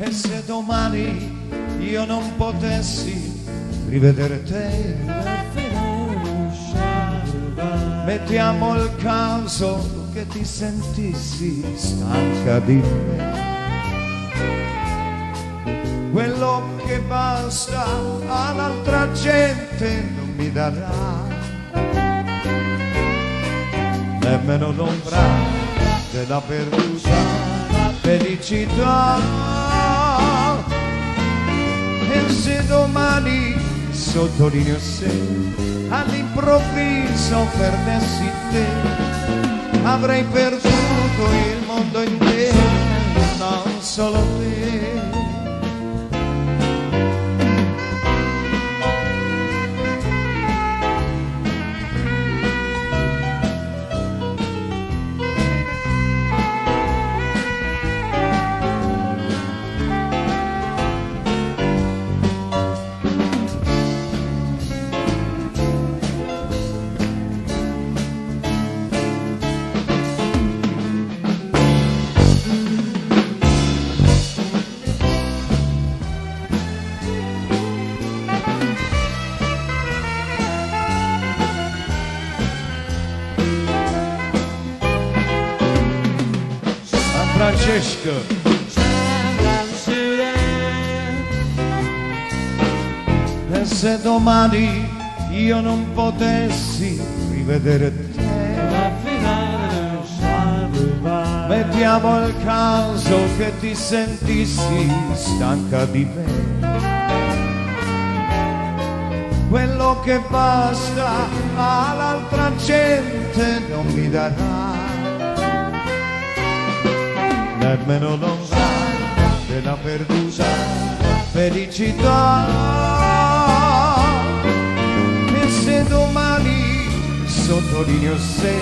E se domani io non potessi rivedere te, mettiamo il caso che ti sentissi stanca di me. Quello che basta all'altra gente non mi darà nemmeno l'ombra della perduta felicità. Se domani, sottolineo se, all'improvviso perdessi te, avrei perduto il mondo intero, non solo te. Francesco. E se domani io non potessi rivedere te, mettiamo il caso che ti sentissi stanca di me. Quello che basta all'altra gente non mi darà nemmeno l'ombra della perduta felicità. E se domani, sottolineo se,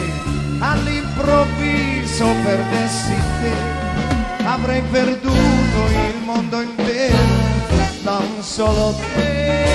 all'improvviso perdessi te, avrei perduto il mondo intero, non solo te.